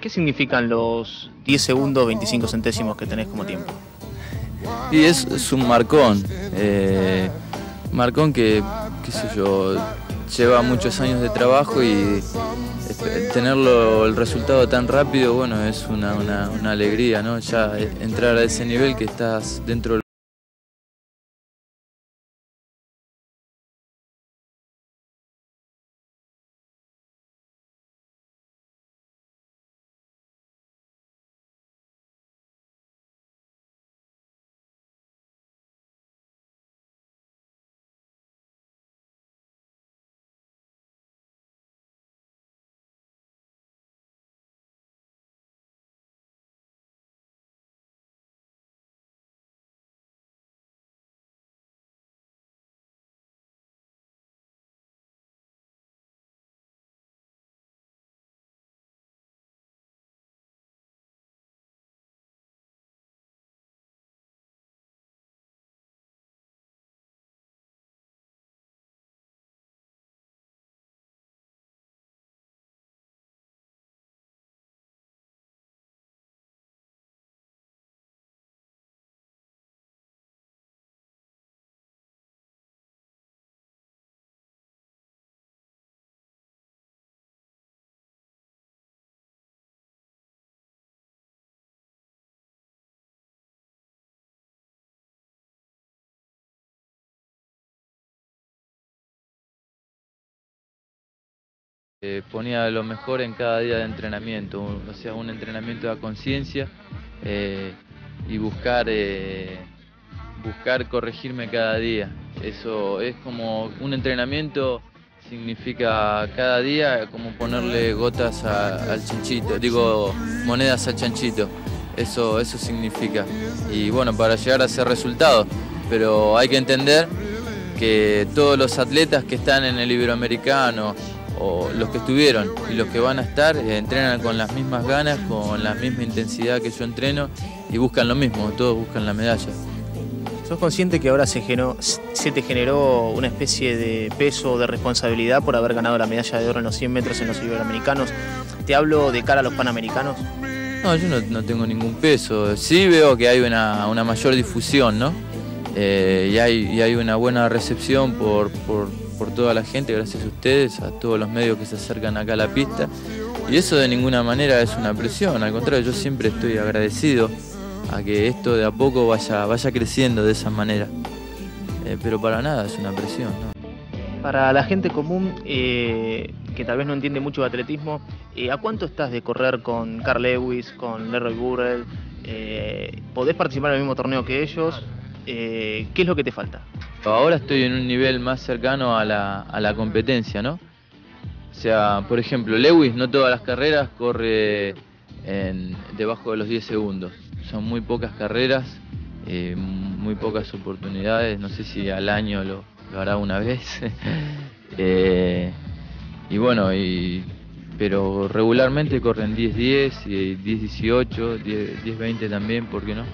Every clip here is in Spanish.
¿Qué significan los 10 segundos 25 centésimos que tenés como tiempo? Y es, un marcón, eh, marcón que, qué sé yo, lleva muchos años de trabajo y tenerlo el resultado tan rápido, bueno, es una, una, una alegría, ¿no? Ya entrar a ese nivel que estás dentro del Eh, ponía lo mejor en cada día de entrenamiento, o sea, un entrenamiento a conciencia eh, y buscar, eh, buscar corregirme cada día. Eso es como un entrenamiento significa cada día como ponerle gotas al chanchito, digo monedas al chanchito. Eso, eso significa. Y bueno, para llegar a ese resultado. Pero hay que entender que todos los atletas que están en el Iberoamericano, o los que estuvieron y los que van a estar eh, entrenan con las mismas ganas, con la misma intensidad que yo entreno y buscan lo mismo, todos buscan la medalla. ¿Sos consciente que ahora se, se te generó una especie de peso o de responsabilidad por haber ganado la medalla de oro en los 100 metros en los iberoamericanos? ¿Te hablo de cara a los panamericanos? No, yo no, tengo ningún peso. Sí veo que hay una, mayor difusión, ¿no? Eh, y, hay, hay, una buena recepción por por toda la gente, gracias a ustedes, a todos los medios que se acercan acá a la pista. Y eso de ninguna manera es una presión, al contrario, yo siempre estoy agradecido a que esto de a poco vaya, vaya creciendo de esa manera. Eh, pero para nada es una presión. Para la gente común eh, que tal vez no entiende mucho de atletismo, eh, ¿a cuánto estás de correr con Carl Lewis, con Leroy Burrell? ¿Podés participar en el mismo torneo que ellos? ¿Qué es lo que te falta? Ahora estoy en un nivel más cercano a la, competencia, ¿no? O sea, por ejemplo, Lewis no todas las carreras corre debajo de los 10 segundos. Son muy pocas carreras, eh, muy pocas oportunidades. No sé si al año lo, hará una vez. Eh, y bueno, pero regularmente corren 10-10 y 10-18, 10-20 también, ¿por qué no?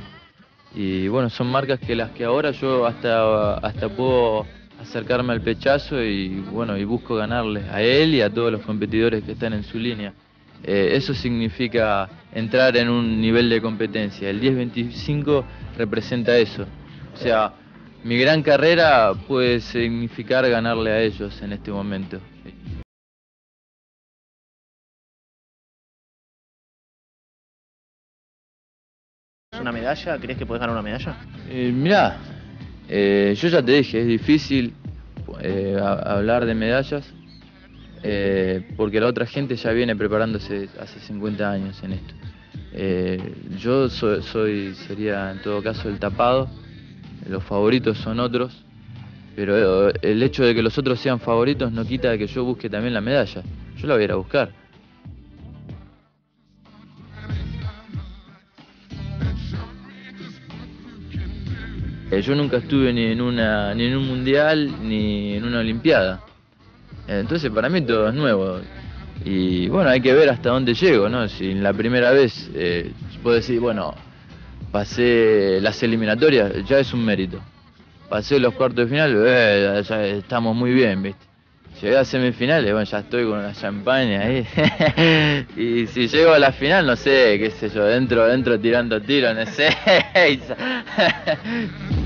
Y bueno, son marcas que las que ahora yo hasta, hasta puedo acercarme al pechazo y bueno, y busco ganarle a él y a todos los competidores que están en su línea. Eh, eso significa entrar en un nivel de competencia. El 10-25 representa eso. O sea, mi gran carrera puede significar ganarle a ellos en este momento. Una medalla? ¿Crees que puedes ganar una medalla? Eh, mirá, eh, yo ya te dije, es difícil eh, hablar de medallas porque la otra gente ya viene preparándose hace 50 años en esto. yo soy, sería en todo caso el tapado, los favoritos son otros, pero el hecho de que los otros sean favoritos no quita que yo busque también la medalla. Yo la voy a ir a buscar. Yo nunca estuve ni en, una, ni en un mundial ni en una olimpiada. Eh, entonces para mí todo es nuevo. Y bueno, hay que ver hasta dónde llego, ¿no? Si en la primera vez eh, puedo decir, bueno, pasé las eliminatorias, ya es un mérito. Pasé los cuartos de final, eh, ya estamos muy bien, ¿viste? Llegué a semifinales, bueno, ya estoy con la champaña ahí. y si llego a la final, no sé, qué sé yo, dentro, dentro tirando tiro, no sé.